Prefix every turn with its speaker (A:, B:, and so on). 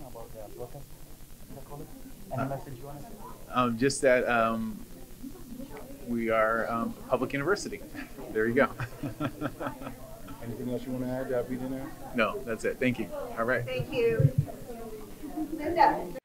A: about the protest?
B: Um, just that um, we are um, a public university. There you go.
C: Anything else you want to add that we
B: no, that's it. Thank you. All right.
D: Thank you. Linda?